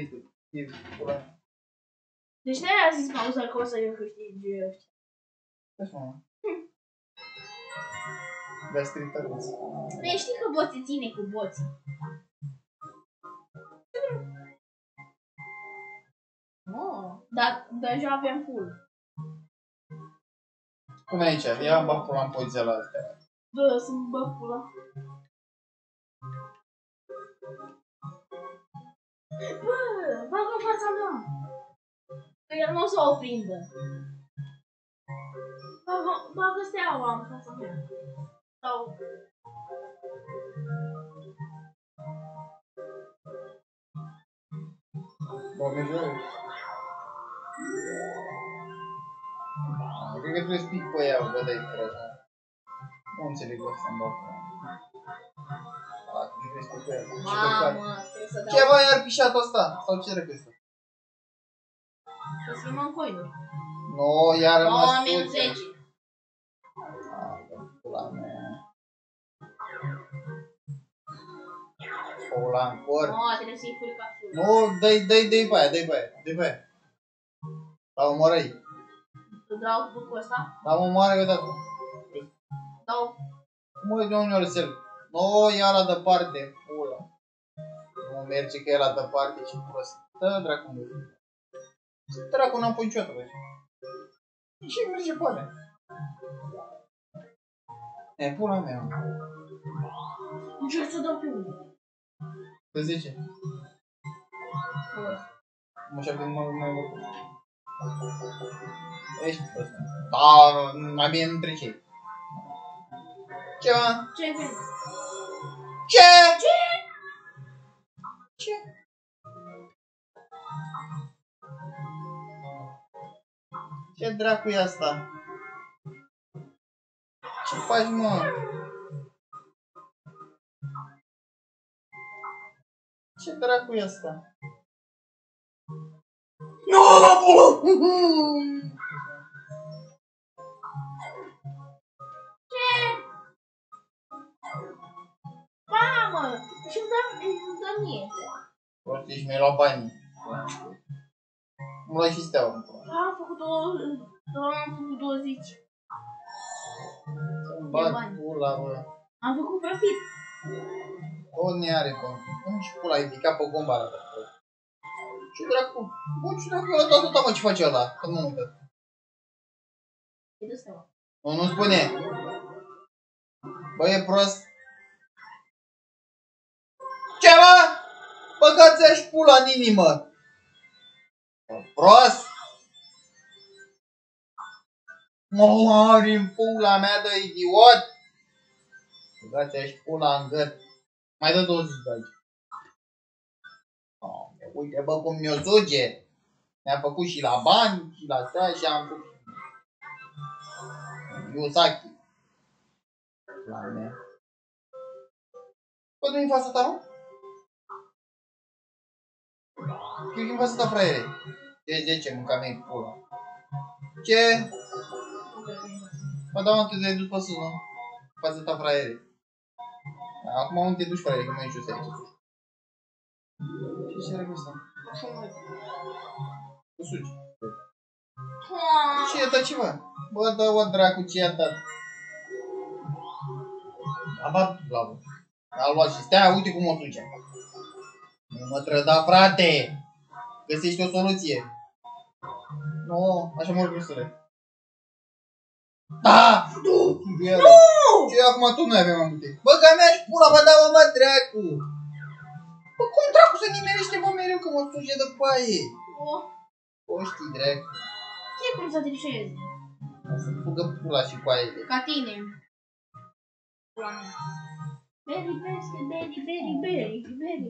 Este, este, pula. Deci de-aia a zis pauza că o să eu câștig ăștia. Așa, mă. De-a stricat Păi știi că boții ține cu boții. Nu, dar deja avem full. Pune aici, ia bă pula în poziția la astea. Bă, sunt bă pula. Bă, bagă în fața mea. Că el nu o să o prindă. Bagă, bagă steaua în fața mea. Sau... Bă, merge aici. Cred că trebuie să pic pe ea, bă, de-ai așa. Nu înțeleg asta în Mamă, trebuie să dau... Ce bă, iar pișatul ăsta? Sau ce dracu ăsta? Să schimbăm coinuri. No, iar a rămas 9 minus suție. 10. Ah, bă, pula mea. Pula în cor. Nu, trebuie să-i furi capsulă. Nu, dai, dai, dai pe aia, dai pe aia, dai pe aia. La omorăi. Tu dau bucul ăsta? La omoară odată. Dau... Cum e de un orțel? Nu, ia la departe, pula. Nu merge că e la departe și prost. Dă dracu mă. Ce dracu n-am pus niciodată, băi. Ce merge pe alea? E, pula mea. Încerc să dau pe unul. Pe 10. Mă șapte, mă, mă, mă. Ești prost. Da, mai bine nu trece. Ce, mă? Ce vrei? Ce? Ce? Ce? Ce dracu e asta? Ce faci, mă? Ce dracu e asta? Nu, la Și-mi dă, îmi dă mie. Prost, ești mi-ai luat banii. Nu luai și steaua. Am făcut o... Am făcut 20. Să-mi bag bani. pula, bă. Am făcut profit. O ne are, bă. Cum și pula, ai picat pe gomba ăla. bă. Ce dracu? Bă, ce dracu ăla tot atâta, mă, ce face ăla? Că nu mă uită. E de steaua. Nu, nu spune. Bă, e prost. Ce mă? Băgați-aș pula în inimă. E prost. Mă mori în pula mea de idiot. Băgați-aș pula în gât. Mai dă 20 de aici. Oh, uite bă cum mi-o zuge. Mi-a făcut și la bani, și la astea și am făcut. Yosaki. La mea. Bă, nu-i în fața ta, mă? Eu în fața ta, fraiere. Deci de ce mânca mea pula? Ce? Bă, da, mă, te dai dus pe sus, nu? Fața ta, fraiere. Acum unde te duci, fraiere, că mai ești jos aici. Ce se regăsă? Tu suci. Ce e dat ceva? Bă, dă o dracu, ce e dat? Am bat la vă. A luat și stea, uite cum o suce. Nu mă trăda, frate! Găsești o soluție. Nu, așa mor grăsule. Da! Nu! Ce acum tu nu avem amute? Bă, că mea și pula, bă, da, mă, mă, dracu! Bă, cum dracu să nimerește, mă, mereu că mă suge de paie? Oh, O știi, dracu. știi cum să trișezi? O să fugă pula și coaiele. Ca tine. Pula mea. Berry, berry, berry, berry, berry, berry.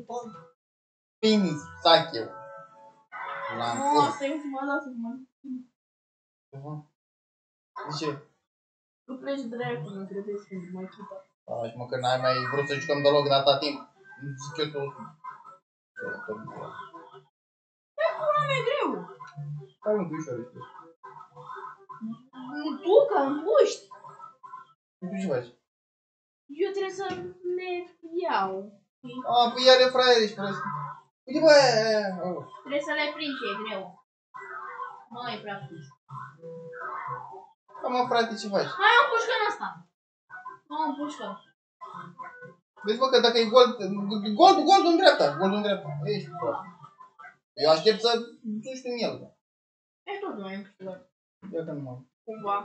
Penis, sac eu. La Nu, încurs. asta e mă lasă mă. De ce? Tu pleci dracu, nu trebuie să mai chupa. Așa, mă, că n-ai mai vrut să jucăm deloc de atâta timp. Nu zic eu tot. Pula mea e greu. Hai un ușor, este. Tu, că îmi puști. Tu ce faci? Eu trebuie să le iau. A, păi ia-le fraier, ești prost. Uite, bă, aia, aia, aia. Trebuie să le prind și e greu. Măi, practic. Da, mă, frate, ce faci? Mai am pușcă în asta. Nu am pușcă. Vezi, bă, că dacă e gold, gold, gold în dreapta, gold în dreapta. Ești prost. Eu aștept să duci tu în el, bă. E tot noi am câștigat. Ia că nu mă. Cumva.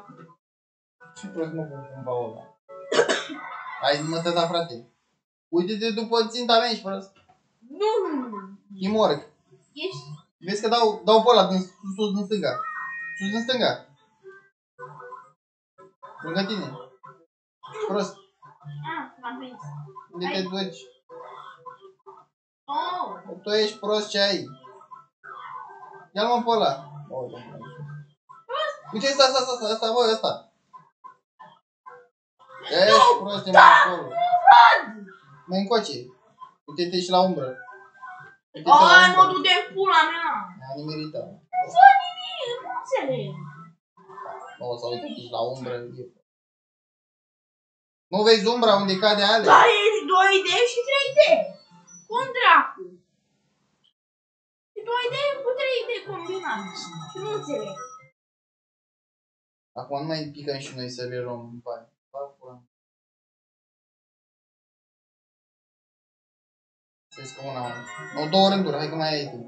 Ce prost mă pun cumva ăla. Hai, mă, tata, frate. Uite-te după ținta mea, ești prost. Nu! Chimorg. Ești... Vezi că dau, dau pe ăla din sus, sus din stânga. Sus din stânga. Lângă tine. Prost. Ah, l-am prins. Unde te duci? Oh! Tu ești prost ce ai. Ia-l mă pe ăla. Oh, Doamne. Uite asta, asta, asta, asta, asta, bă, asta. Ești prost, e mai acolo. Mai încoace. Uite-te și la umbră. Uite-te la Ai, mă, umbră. du-te în pula mea! Ne-a nimerit ăla. Fă nimic, nu înțeleg. Nu o să uite și la umbră. e- Nu vezi umbra unde cade ale? Da, e 2D și 3D. Cum dracu? E 2D cu 3D combinat. Și nu înțeleg. Acum nu mai picăm și noi să le luăm în bani. Să zic că una, una. Nu, două rânduri, hai că mai ai tu.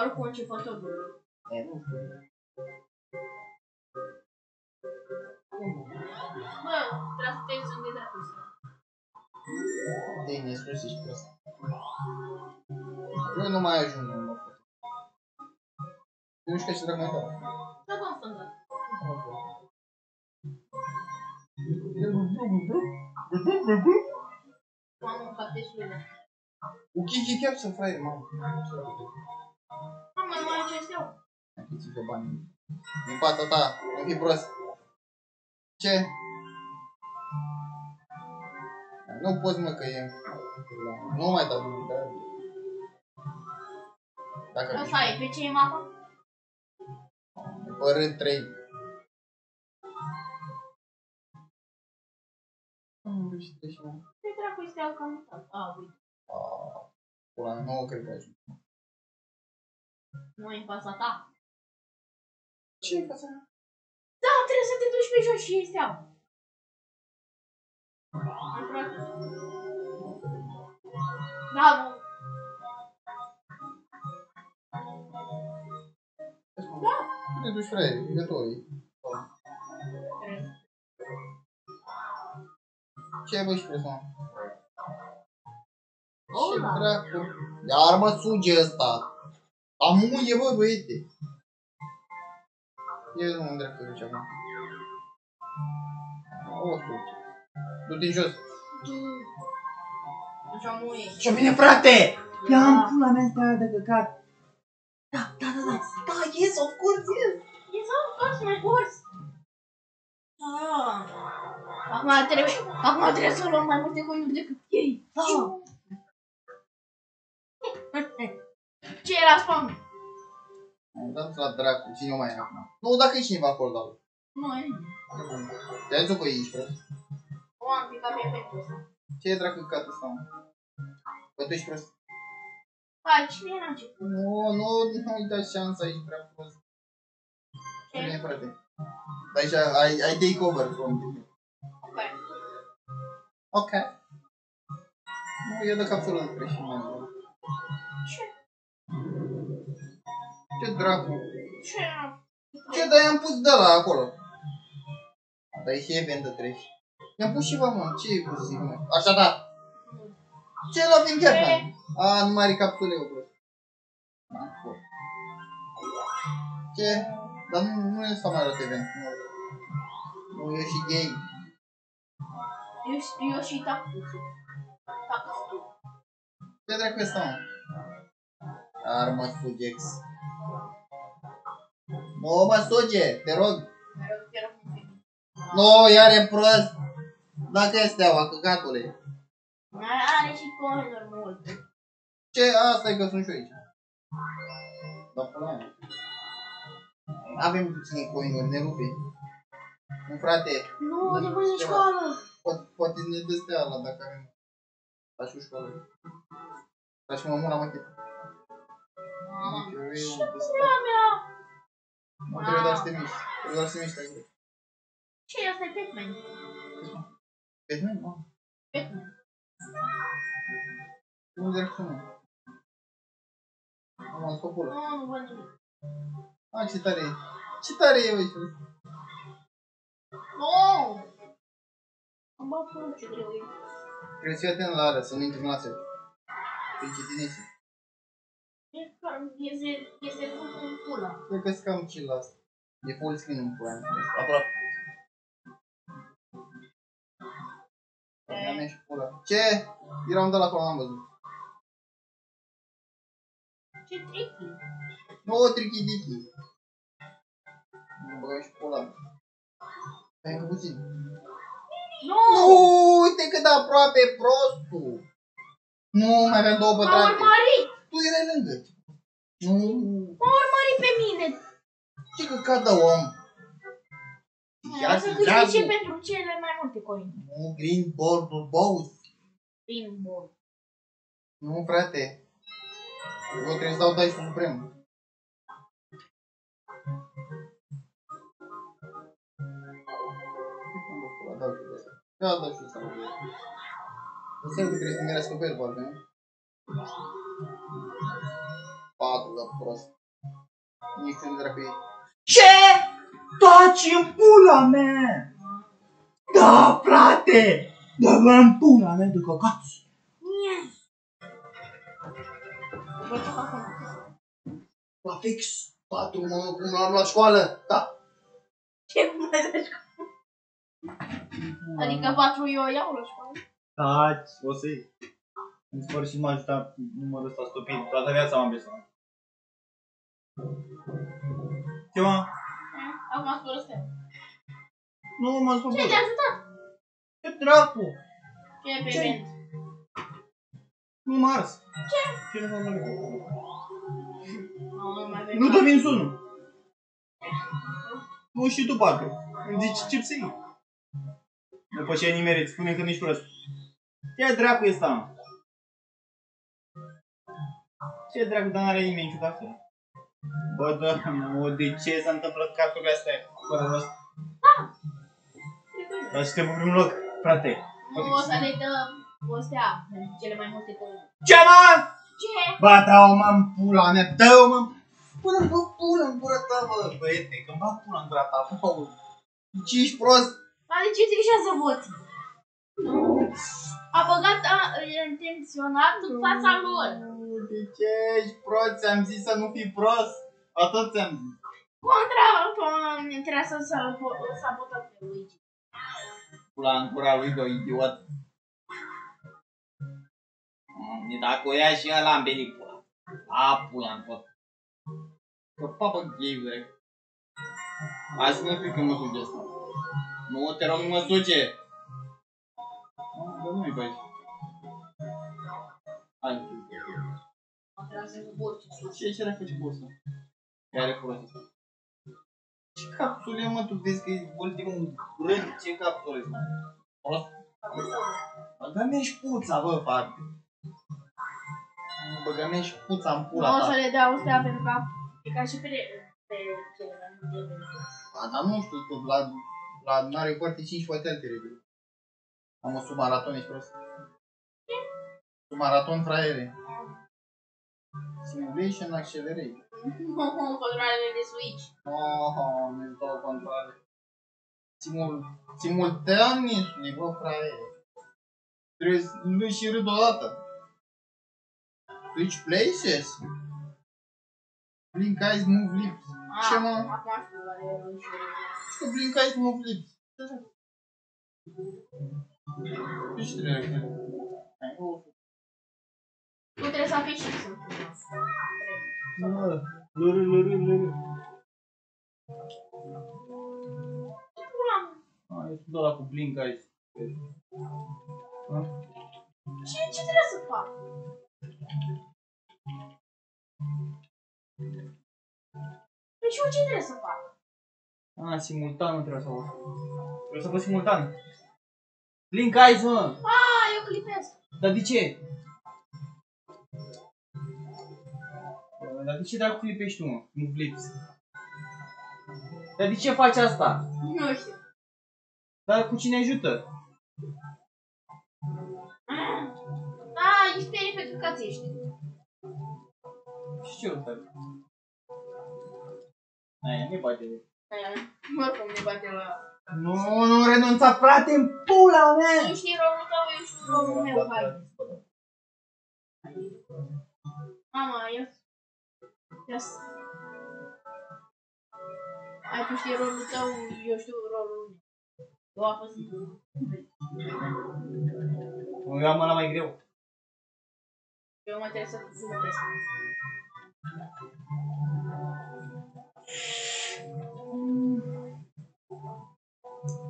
Oricum începător. E, nu știu. Bă, trebuie să te uiți unde dracu să. Bine, sus ești prost. Eu nu mai ajung în loc. Nu știu ce dracu mai dau. Da, bă, în stânga. M-am mâncat destul. O chichi capsă, fraier, mamă. Am mai mai ce steau. Hai ți pe bani. Din fața ta, nu fi prost. Ce? Nu poți mă că e... Nu mai dau, nu da. Dacă Asta e, pe ce e mapa? Pe rând 3. Pe dracu steau cam uitat. A, uite. Pula mea, nu cred că entra com o Israel cantando. Ó, o Ó, pulando no critério. Não é posso atar? Tinha que fazer. Não, 372 feijões, Israel. Não, não. Cadê ele, já tô aí. Peraí. Tinha é boa expressão. Ce Ola. dracu? Iar mă suge ăsta. Amuie, bă, băiete. E un dracu de ceva. O, suge. Du-te jos. Deci am muie. Ce bine, frate! Da. Ia-mi pula mea asta de căcat. Da, da, da, da. Da, yes, of course, yes. E sau faci mai curs? Ah. Acum trebuie, acum trebuie să luăm mai multe coinuri decât ei. Da. Ce era spawn? Am dat la dracu, cine o mai e acum? Nu, dacă e cineva acolo, da. Nu, e. Te-ai zis că e aici, frate. O am picat pe efectul ăsta. Ce e dracu căcat ăsta, mă? Bă, tu ești prost. Hai, cine era început? Nu, nu, nu-i da șansa aici prea prost. Bine, Ce? frate. Dar aici ai, ai take over from me. Ok. Ok. Nu, eu de capsulă între și mai mult. Ce? Ce dracu? Ce era? Ce, dar i-am pus de la acolo. Dar e și event de treci. I-am pus și vă, mă, ce e pus mă? Așa da. Ce la din chiar, Ce? mă? A, nu mai are capsule, eu, bro. Ce? Dar nu, nu e să mai arăt event. Nu, nu e și gay. Eu, și- eu și tactus. Tactus. Ce dracu e asta, mă? Armă sugex. Nu mă suge, te rog. Mereu chiar un pic. Nu, iar e prost. Dacă e steaua, căcatule. Mai are și coinuri multe. Ce? Asta e că sunt și eu aici. Da, pula mea. Avem puține coinuri, ne rupe. Nu, frate, Nu, de mâine în școală. poate, poate ne dă steaua dacă avem. La și școală. La și mămura mă chit. Mama. Eu Ce eu dă pula mea? Nu trebuie doar să te miști. Trebuie doar să te miști acolo. Ce e asta? E Pac-Man. Batman? Mă. Pac-Man. Nu direct să nu. Am am scopul. Nu, nu văd nimic. A, ce tare e. Ce tare e, uite. Nu! Am băut până ce trebuie. Trebuie să fii atent la alea, să nu intri în astea. Păi ce tine E ca- Este, este full în pula. Cred că cam chill la asta. E full screen în pula mea. Aproape. Ia mea și pula. Ce? Eram de la acolo, n-am văzut. Ce tricky. Nu, tricky dicky. Mă băgam și pula. Hai încă puțin. Nu! Nu, uite cât de aproape prostul. Nu, mai aveam două M-a pătrate. urmărit! Tu erai lângă. Nu, M-a urmărit pe mine! ce căcat de om. Ia Ia să zi, câștige Zagu. pentru cele mai multe coine. Nu, green board both. Prin bol. Nu, frate. Eu trebuie să dau dice suprem. Dau și ăsta. Da, dau și ăsta. Înseamnă că trebuie să merească pe el, parcă, nu? Patru, da, prost. Nici unde dracu e. Ce? Taci în pula mea! Da, frate! Dă-mă în pula mea de căcați! Yes! Vă joc acum. La fix. Patru, mă, cum l-am la școală. Da. Ce cum ai de școală? Adică patru eu iau la școală. Taci, o să-i... În sfârșit m-a ajutat numărul ăsta stupid. Toată viața m-am besat. Ce mă? Eh, Acum spune astea. Nu m-am spus. Ce te-a ajutat? Ce dracu? Ce e pe Ce? vent? Nu m-a ars. Ce? Ce nu m-a Nu, nu mai vezi. Nu dă sunul. Nu și tu patru. Îmi zici ce să iei. După ce ai nimerit, spune că nici prost. Ce dracu e ăsta? mă? Ce dracu, dar n-are nimeni niciodată. Bă, da, mă, de ce s-a întâmplat carturile astea fără rost? Dar suntem în primul loc, frate. Nu o să le dăm o stea pentru cele mai multe coine. Ce mă? Ce? Ba, dă-o mă în pula mea, dă-o mă Până bă pula în gura ta, bă, băiete, că-mi bag pula în gura ta, bă. Ce ești prost? Dar de ce trișează voții? A băgat a, intenționat în fața lor. De ce ești prost? Ți-am zis să nu fii prost. Atât ți-am zis. Contra trebuie să sabotăm pe Luigi. Pula în cura lui de o idiot. Mm, Dacă o ia și ăla am venit pula. A, pula în tot. Că papă gay, vrei. Hai să nu spui că mă suge asta. Nu, te rog, nu mă suge. Dar nu-i băi. Hai, Ce ce dacă ce poți Care are prost asta? Ce capsule, mă, tu vezi că e ultimul rând, ce capsule, mă? Prost? Băgă-mi și puța, bă, Fabi. Băgă-mi și puța în Nu pula o să ta. le dea astea pentru că e ca și pe, pe celălalt. nu e bine. A, dar nu știu, tu, la, la adunare foarte 5 hotel te revii. Am o submaraton, ești prost. Submaraton, fraiere. Simulation Accelerate. Controlele de Switch. Oh, mi două controle. Simul, simultaneously, bă, fraiere. Trebuie să lui și râd odată. Switch places? Blink eyes, move lips. Ce mă? Acum știu care e Luigi. Că blink eyes, move lips. Ce trebuie? Hai, o, Tu trebuie să afiși și sunt. Lără, lără, lără. Hai, tu ăla cu blink aici. Ce, ce trebuie să fac? Deci eu ce trebuie să fac? Ah, simultan nu trebuie să aud. Trebuie să văd simultan. Blink eyes, mă! Ah, eu clipesc. Dar de ce? Dar de ce dracu clipești tu, mă? Nu flips. Dar de ce faci asta? Nu știu. Dar cu cine ajută? Ah, ești pe pentru că ți ești. Și ce ăsta? Aia, nu bate. Oricum ne bate la... Nu, nu renunța, frate, în pula mea! Tu știi rolul tău, eu știu rolul meu, hai. Mama, ia... Ia... Hai, tu știi rolul tău, eu știu rolul meu. Eu a fost... Eu am ăla mai greu. Eu mă trebuie să vorbesc.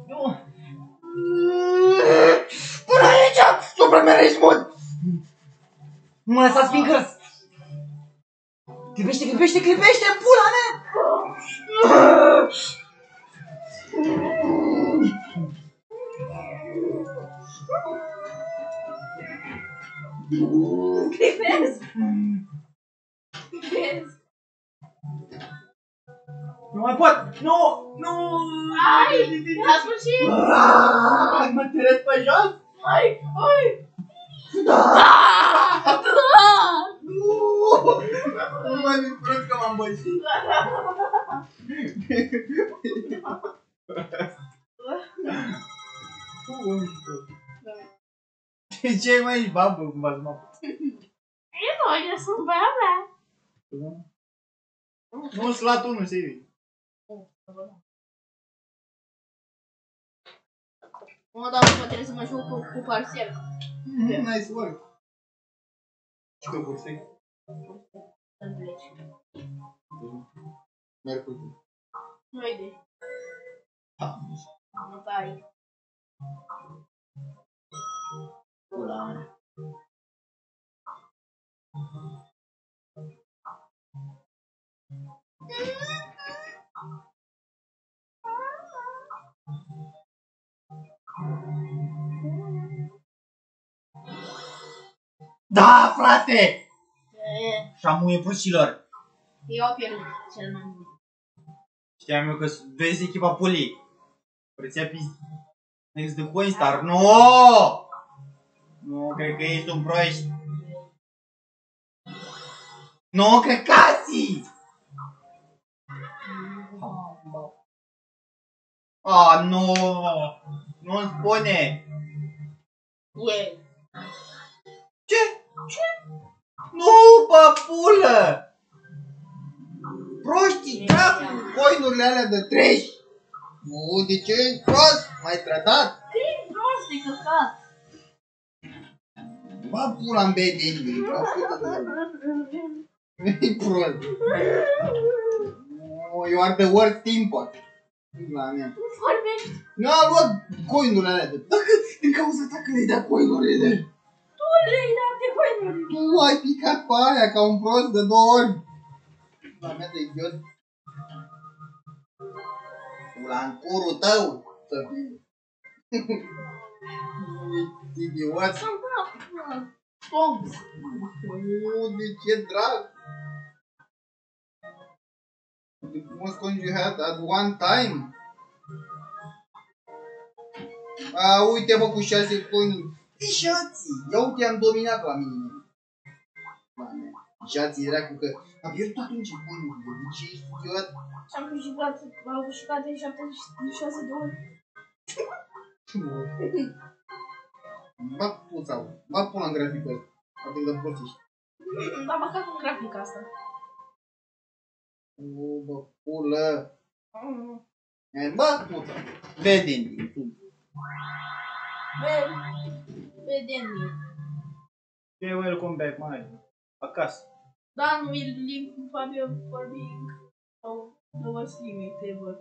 Nu! Până aici! Supramerismul! Nu mă lăsați fiindcă... Clipește, clipește, clipește, în pula mea! Cripez! Cripez! Nu mai pot! Nu! Nu! Ai! La sfârșit! Ah, Mă tirez pe jos? Ai! Ai! Nu! Nu mai mi prost că m-am băsit. De ce mai ești babă cum v-ați mă Eu nu, eu sunt băia mea. Nu slat unul, serios. Mă, dar nu trebuie să mă joc cu, cu parcel. Nice work. Ce că bursei? Să pleci. Merg cu tine. Nu ai de. Ha, Nu tai. pula mea. Da, frate! E, Șamuie pușilor. Eu au pierdut cel mai mult. Știam eu că vezi echipa pulii. Preția pis... Next de Coinstar. Nu! Nu, cred că ești un proști. Nu, cred că azi! Ah, nu! Nu-mi spune! Ue. Ce? Ce? Nu, papulă! Proștii, dracu, coinurile alea de treci. Nu, de ce e prost? Mai tratat? Cât prost de căcat. Ba pula în bedeni, e prost. No, you are the worst import. La mea. Nu vorbești. Nu a luat coinurile alea de... Dacă, din cauza ta că le-ai dat coinurile. Tu le-ai dat de coinuri. Tu ai picat pe aia ca un prost de două ori. La mea de idiot. Pula în curul tău. Să fii. Idiot. Să-mi fac. Bombs. Nu, de ce drag? The most coins you had at one time. A, uite mă cu șase coinuri. Șații! Ia uite, am dominat la mine. Ba, mea. Șații era cu că am pierdut atunci coinurile. De ce ești idiot? Și-am câștigat, am câștigat de 76 de ori. Ba puța, ba pula în graficul ăsta. Atât de prostiști. Am băgat în grafic asta. O, bă, pulă. Mm. E, Ba puța. Vedem. Ve- Vedem. Okay, welcome back, mai. Acasă. Dan will leave Fabio for being oh, the worst limit ever.